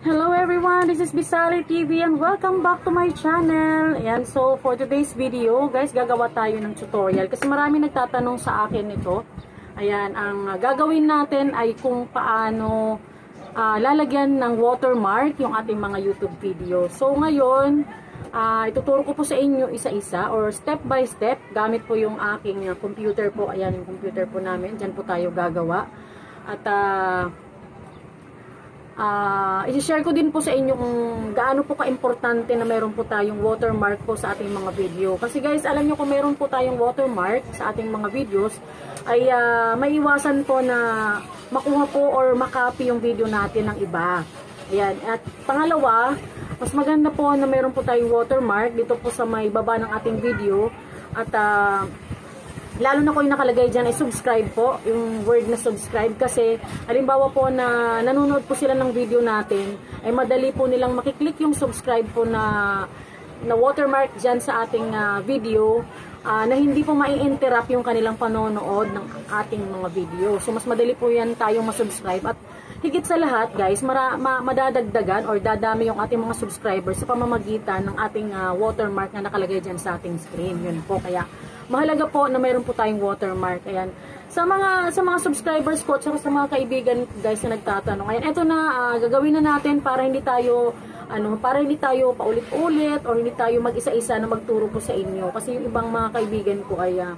Hello everyone, this is Bisari TV and welcome back to my channel. Ayan, so for today's video, guys, gagawa tayo ng tutorial kasi marami nagtatanong sa akin ito. Ayan, ang gagawin natin ay kung paano uh, lalagyan ng watermark yung ating mga YouTube video. So ngayon, uh, ituturo ko po sa inyo isa-isa or step by step gamit po yung aking computer po. Ayan, yung computer po namin. Diyan po tayo gagawa. At uh, uh, i-share ko din po sa inyo kung gaano po ka-importante na meron po tayong watermark po sa ating mga video. Kasi guys, alam nyo kung meron po tayong watermark sa ating mga videos, ay uh, maiwasan po na makuha po or makopy yung video natin ng iba. Ayan. At pangalawa, mas maganda po na meron po tayong watermark dito po sa may baba ng ating video. At uh, lalo na ko yung nakalagay dyan ay subscribe po, yung word na subscribe kasi halimbawa po na nanonood po sila ng video natin ay madali po nilang makiklik yung subscribe po na na watermark dyan sa ating uh, video uh, na hindi po mai-interrupt yung kanilang panonood ng ating mga video. So mas madali po yan tayong masubscribe at higit sa lahat guys, mara, ma, madadagdagan or dadami yung ating mga subscribers sa pamamagitan ng ating uh, watermark na nakalagay dyan sa ating screen. Yun po kaya mahalaga po na mayroon po tayong watermark. Ayan. Sa mga sa mga subscribers ko at sa mga kaibigan guys na nagtatanong. Ayan, ito na uh, gagawin na natin para hindi tayo ano, para hindi tayo paulit-ulit or hindi tayo mag-isa-isa na magturo po sa inyo. Kasi yung ibang mga kaibigan ko ay uh,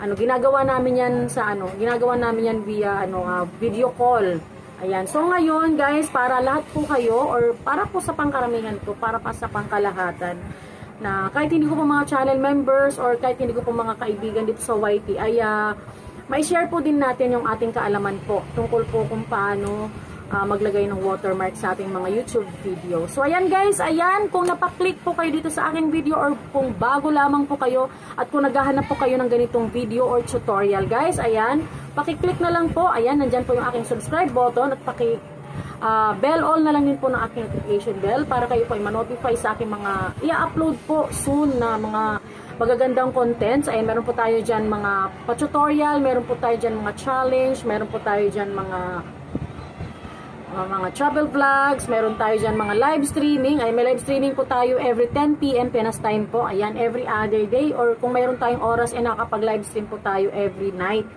ano, ginagawa namin yan sa ano, ginagawa namin yan via ano, uh, video call. Ayan. So ngayon, guys, para lahat po kayo or para po sa pangkaramihan po, para pa sa pangkalahatan na kahit hindi ko po mga channel members or kahit hindi ko po mga kaibigan dito sa YT ay uh, may share po din natin yung ating kaalaman po tungkol po kung paano uh, maglagay ng watermark sa ating mga YouTube video. So ayan guys, ayan kung napaklik po kayo dito sa aking video or kung bago lamang po kayo at kung naghahanap po kayo ng ganitong video or tutorial guys, ayan, pakiclick na lang po, ayan, nandyan po yung aking subscribe button at paki uh, bell all na lang din po ng aking notification bell para kayo po ay ma-notify sa aking mga i-upload po soon na mga magagandang contents. Ay meron po tayo dyan mga pa-tutorial, meron po tayo dyan mga challenge, meron po tayo dyan mga mga travel vlogs, meron tayo dyan mga live streaming. Ay may live streaming po tayo every 10pm Pinas time po. Ayan, every other day. Or kung mayroon tayong oras, eh nakapag live stream po tayo every night.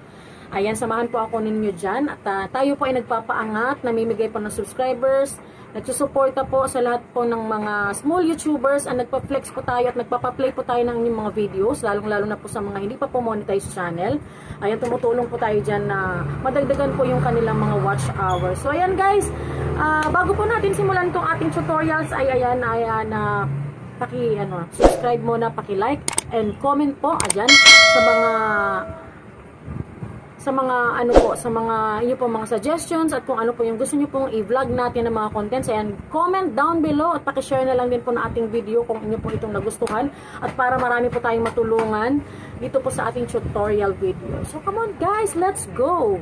Ayan, samahan po ako ninyo dyan. At uh, tayo po ay nagpapaangat, namimigay po ng subscribers, nagsusuporta po sa lahat po ng mga small YouTubers at nagpa-flex po tayo at nagpa-play po tayo ng inyong mga videos, lalong-lalo na po sa mga hindi pa po monetize channel. Ayan, tumutulong po tayo dyan na madagdagan po yung kanilang mga watch hours. So, ayan guys, uh, bago po natin simulan itong ating tutorials, ay ayan, ayan, na uh, paki, ano, subscribe muna, paki-like, and comment po, ayan, sa mga sa mga ano po, sa mga iyo po mga suggestions at kung ano po yung gusto niyo pong i-vlog natin ng mga contents. Ayan, comment down below at paki-share na lang din po na ating video kung inyo po itong nagustuhan at para marami po tayong matulungan dito po sa ating tutorial video. So come on guys, let's go!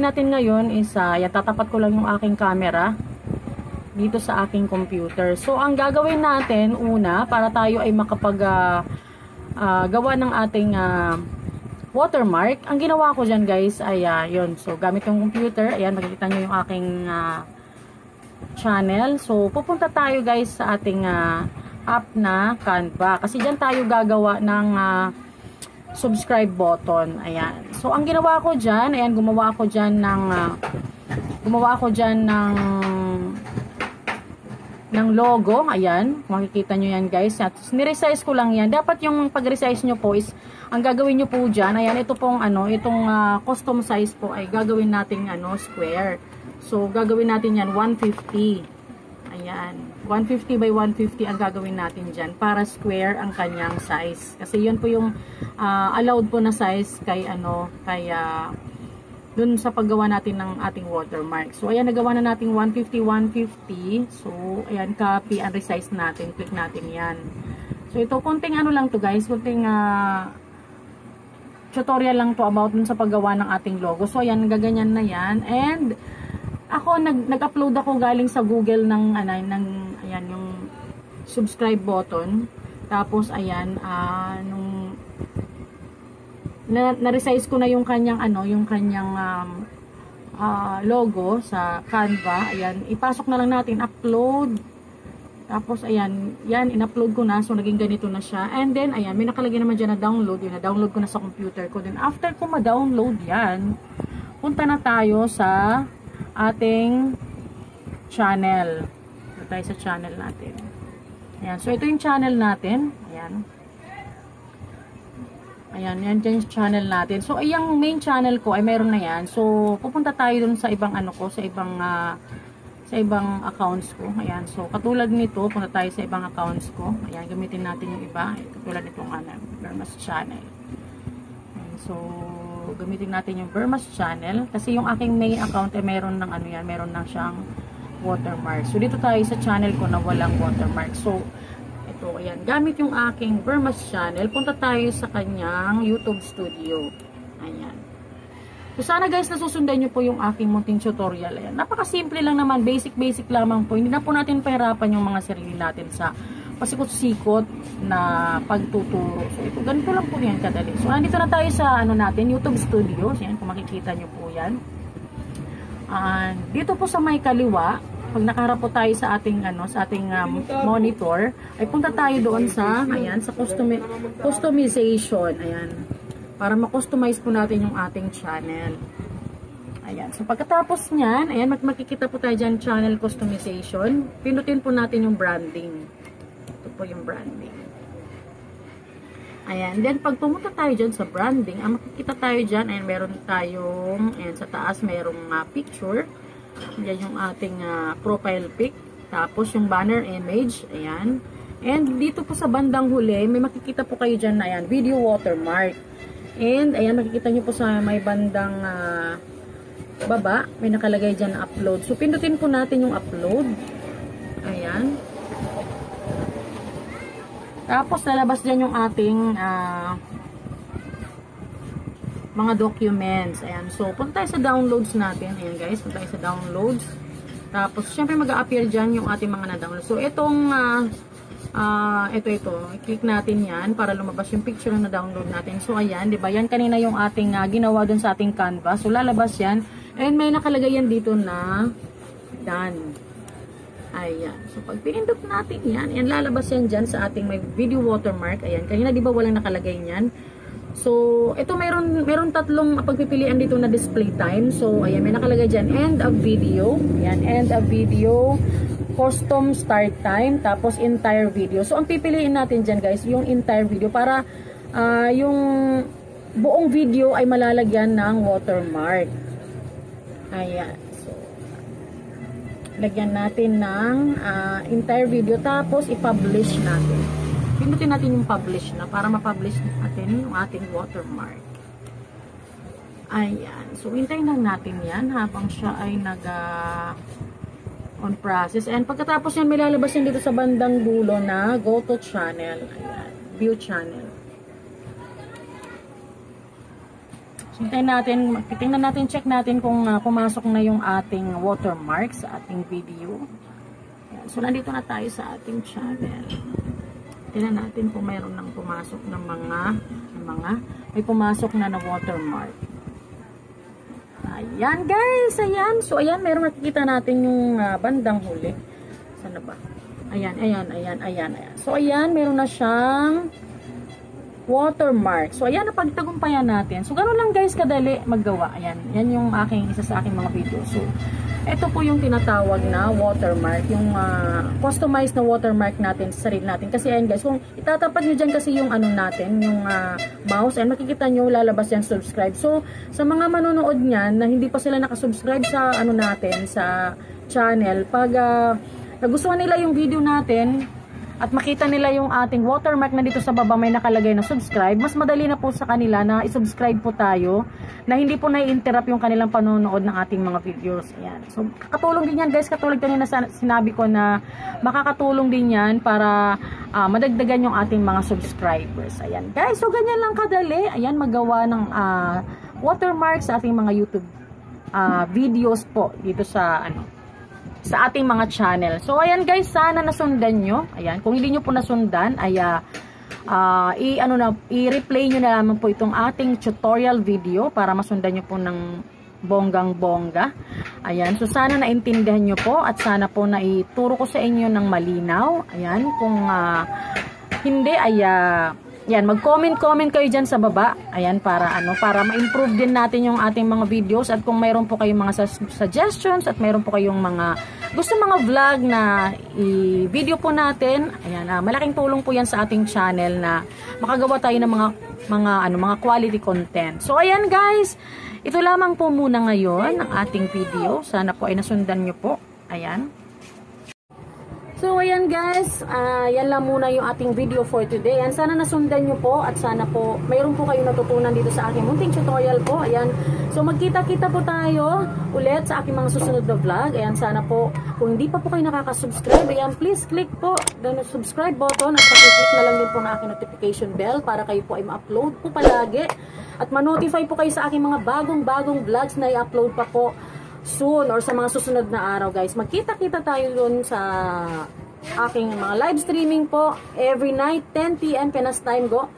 Gagawin natin ngayon is uh, tatapat ko lang yung aking camera dito sa aking computer. So, ang gagawin natin una para tayo ay makapag uh, uh, gawa ng ating uh, watermark. Ang ginawa ko dyan guys ay uh, yun. So, gamit yung computer. Ayan, makikita nyo yung aking uh, channel. So, pupunta tayo guys sa ating uh, app na Canva. Kasi dyan tayo gagawa ng uh, subscribe button. Ayan. So, ang ginawa ko dyan, ayan, gumawa ako dyan ng uh, gumawa ako dyan ng ng logo. Ayan. Makikita nyo yan guys. At niresize ko lang yan. Dapat yung pag-resize nyo po is ang gagawin nyo po dyan. Ayan. Ito pong ano, itong uh, custom size po ay gagawin natin ano, square. So, gagawin natin yan 150. Ayan. 150 by 150 ang gagawin natin dyan para square ang kanyang size. Kasi yun po yung uh, allowed po na size kay ano, kay uh, dun sa paggawa natin ng ating watermark. So, ayan, nagawa na natin 150, 150. So, ayan, copy and resize natin. Click natin yan. So, ito, konting ano lang to guys, konting uh, tutorial lang to about dun sa paggawa ng ating logo. So, ayan, gaganyan na yan. And, ako, nag-upload nag ako galing sa Google ng, ano, ng, ayan, yung subscribe button. Tapos, ayan, uh, nung, na-resize ko na yung kanyang, ano, yung kanyang, um, uh, logo sa Canva. Ayan, ipasok na lang natin, upload. Tapos, ayan, yan, in-upload ko na. So, naging ganito na siya. And then, ayan, may nakalagay naman dyan na download. Yun, na-download ko na sa computer ko. Then, after ko ma-download yan, punta na tayo sa ating channel. Tayo sa channel natin. Ayan. So, ito yung channel natin. Ayan. Ayan, yan yung channel natin. So, yung main channel ko ay meron na yan. So, pupunta tayo dun sa ibang ano ko, sa ibang uh, sa ibang accounts ko. Ayan. So, katulad nito, punta tayo sa ibang accounts ko. Ayan, gamitin natin yung iba. Katulad nitong ano, Burmas channel. Ayan, so, gamitin natin yung Burmas channel kasi yung aking main account ay meron ng ano yan, meron nang siyang watermark. So dito tayo sa channel ko na walang watermark. So ito, ayan, gamit yung aking Burmas channel, punta tayo sa kanyang YouTube studio. Ayan. So sana guys nasusundan nyo po yung aking munting tutorial. Ayan. Napakasimple lang naman, basic basic lamang po. Hindi na po natin pahirapan yung mga sarili natin sa pasikot-sikot na pagtuturo. So, ito, ganito lang po yan kadali. So, andito na tayo sa ano natin, YouTube Studios. Yan, kung makikita nyo po yan. And, dito po sa may kaliwa, pag nakaharap po tayo sa ating ano sa ating um, monitor ay punta tayo doon sa ayan sa custom customization. Ayan. Para ma-customize po natin yung ating channel. Ayan. So pagkatapos niyan ayan makikita po tayo diyan channel customization. Pinutin po natin yung branding. Po yung branding. Ayan. Then, pag pumunta tayo dyan sa branding, ang makikita tayo dyan, ayan, meron tayong, ayan, sa taas, merong uh, picture. Yan yung ating uh, profile pic. Tapos, yung banner image, ayan. And, dito po sa bandang huli, may makikita po kayo dyan na, ayan, video watermark. And, ayan, makikita nyo po sa may bandang uh, baba, may nakalagay dyan na upload. So, pindutin po natin yung upload. Ayan. Tapos, lalabas dyan yung ating uh, mga documents. Ayan. So, punta sa downloads natin. Ayan guys, punta sa downloads. Tapos, syempre mag-a-appear dyan yung ating mga na-download. So, itong, uh, uh, ito, ito. I-click natin yan para lumabas yung picture na na-download natin. So, ayan, ba? Yan kanina yung ating uh, ginawa dun sa ating canvas. So, lalabas yan. And may nakalagay yan dito na done. Ayan. So, pag pinindot natin yan, yan lalabas yan dyan sa ating may video watermark. Ayan. Kanina di ba walang nakalagay niyan? So, ito mayroon, mayroon tatlong pagpipilian dito na display time. So, ayan, may nakalagay dyan, end of video. Ayan, end of video, custom start time, tapos entire video. So, ang pipiliin natin dyan guys, yung entire video para uh, yung buong video ay malalagyan ng watermark. Ayan lagyan natin ng uh, entire video tapos i-publish natin. Pinutin natin yung publish na para ma-publish natin yung ating watermark. Ayan. So, hintayin lang natin yan habang siya ay nag uh, on process. And pagkatapos yan, may lalabas yan dito sa bandang dulo na go to channel. Ayan. View channel. Hintayin natin, titingnan natin, check natin kung uh, pumasok na yung ating watermark sa ating video. Ayan. So, nandito na tayo sa ating channel. Tingnan natin kung mayroon nang pumasok ng mga, ng mga, may pumasok na na watermark. Ayan guys, ayan. So, ayan, meron nakikita natin yung uh, bandang huli. Sana ba? Ayan, ayan, ayan, ayan, ayan. So, ayan, meron na siyang watermark. So, ayan, napagtagumpayan natin. So, ganoon lang guys, kadali maggawa. Ayan, yan yung aking, isa sa aking mga video. So, ito po yung tinatawag na watermark, yung uh, customized na watermark natin sa sarili natin. Kasi ayan guys, kung itatapat nyo dyan kasi yung ano natin, yung uh, mouse, and makikita nyo lalabas yan subscribe. So, sa mga manonood nyan na hindi pa sila nakasubscribe sa ano natin, sa channel, pag uh, nagustuhan nila yung video natin, at makita nila yung ating watermark na dito sa baba may nakalagay na subscribe, mas madali na po sa kanila na i-subscribe po tayo na hindi po nai-interrupt yung kanilang panonood ng ating mga videos. Ayan. So, katulong din yan guys, katulad kanina sinabi ko na makakatulong din yan para uh, madagdagan yung ating mga subscribers. Ayan guys, so ganyan lang kadali. Ayan, magawa ng uh, watermark sa ating mga YouTube uh, videos po dito sa ano sa ating mga channel. So, ayan guys, sana nasundan nyo. Ayan, kung hindi nyo po nasundan, ay uh, i, ano na, i-replay nyo na lamang po itong ating tutorial video para masundan nyo po ng bonggang bongga. Ayan, so sana naintindihan nyo po at sana po na ituro ko sa inyo ng malinaw. Ayan, kung uh, hindi ay uh, yan, mag-comment-comment kayo dyan sa baba. Ayan, para ano, para ma-improve din natin yung ating mga videos. At kung mayroon po kayong mga suggestions at mayroon po kayong mga gusto mga vlog na i-video po natin, ayan, uh, malaking tulong po yan sa ating channel na makagawa tayo ng mga mga ano, mga quality content. So ayan guys, ito lamang po muna ngayon ang ating video. Sana po ay nasundan nyo po. Ayan. So, ayan guys, uh, yan lang muna yung ating video for today. Ayan, sana nasundan nyo po at sana po mayroon po kayong natutunan dito sa aking munting tutorial po. Ayan, so magkita-kita po tayo ulit sa aking mga susunod na vlog. Ayan, sana po, kung hindi pa po kayo nakaka-subscribe, ayan, please click po the subscribe button at pakiclick na lang din po ng aking notification bell para kayo po ay ma-upload po palagi. At ma-notify po kayo sa aking mga bagong-bagong vlogs na i-upload pa po soon or sa mga susunod na araw guys. Magkita-kita tayo doon sa aking mga live streaming po every night 10pm Pinas time go.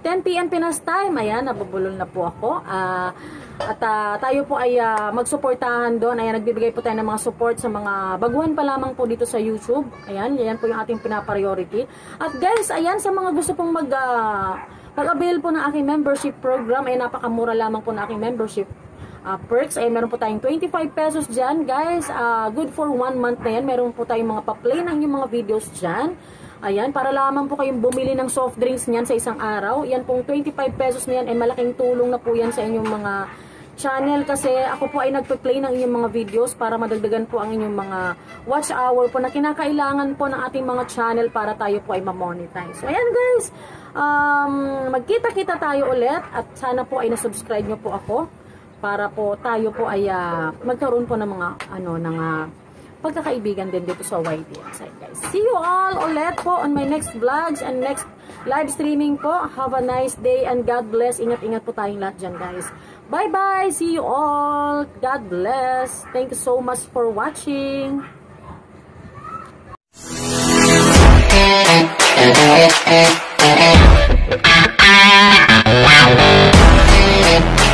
10pm Pinas time. Ayan, nabubulol na po ako. Uh, at uh, tayo po ay uh, magsuportahan doon. Ayan, nagbibigay po tayo ng mga support sa mga baguhan pa lamang po dito sa YouTube. Ayan, yan po yung ating pinapriority. At guys, ayan sa mga gusto pong mag uh, pag-avail po ng aking membership program, ay napakamura lamang po ng aking membership uh, perks ay meron po tayong 25 pesos dyan. Guys uh, good for one month na yan. Meron po tayong mga pa-play ng yung mga videos dyan. Ayan para lamang po kayong bumili ng soft drinks niyan sa isang araw. Yan pong 25 pesos na yan ay malaking tulong na po yan sa inyong mga channel. Kasi ako po ay nagpe-play ng inyong mga videos para madagdagan po ang inyong mga watch hour po na kinakailangan po ng ating mga channel para tayo po ay ma-monetize. So ayan guys, um, magkita-kita tayo ulit at sana po ay na-subscribe nyo po ako para po tayo po ay uh, magkaroon po ng mga ano ng uh, pagkakaibigan din dito sa YDM side guys. See you all ulit po on my next vlogs and next live streaming po. Have a nice day and God bless. Ingat-ingat po tayong lahat dyan guys. Bye-bye. See you all. God bless. Thank you so much for watching.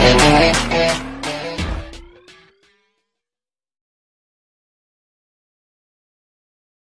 Thank.